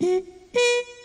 E, e...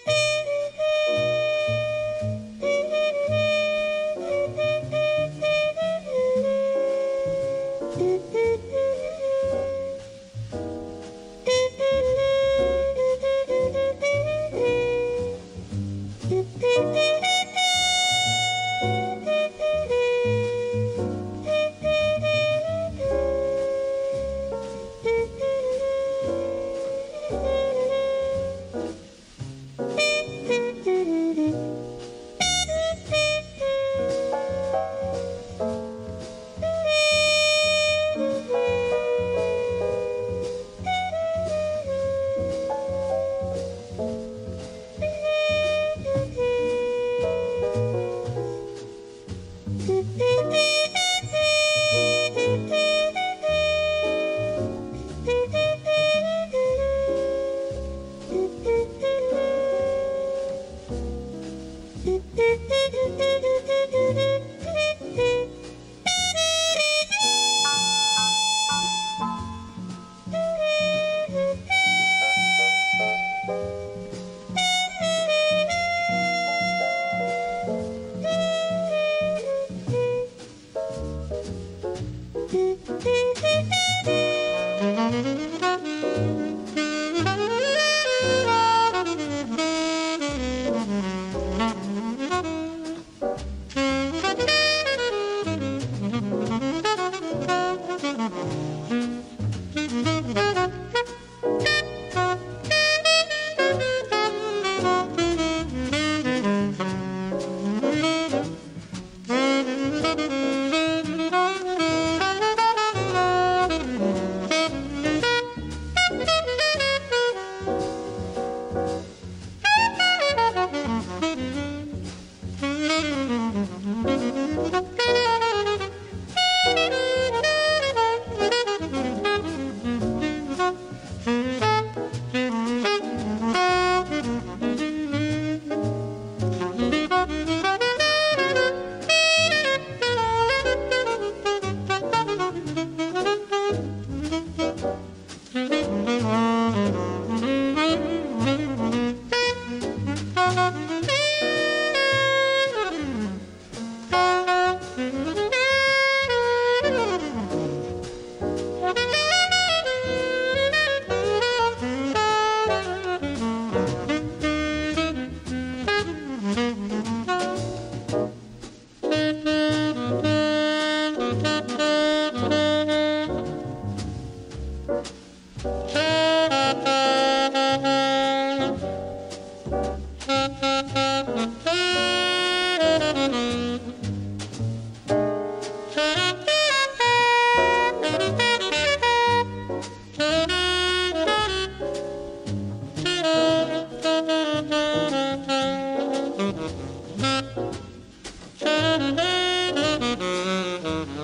Mm-hmm.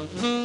Mm-hmm.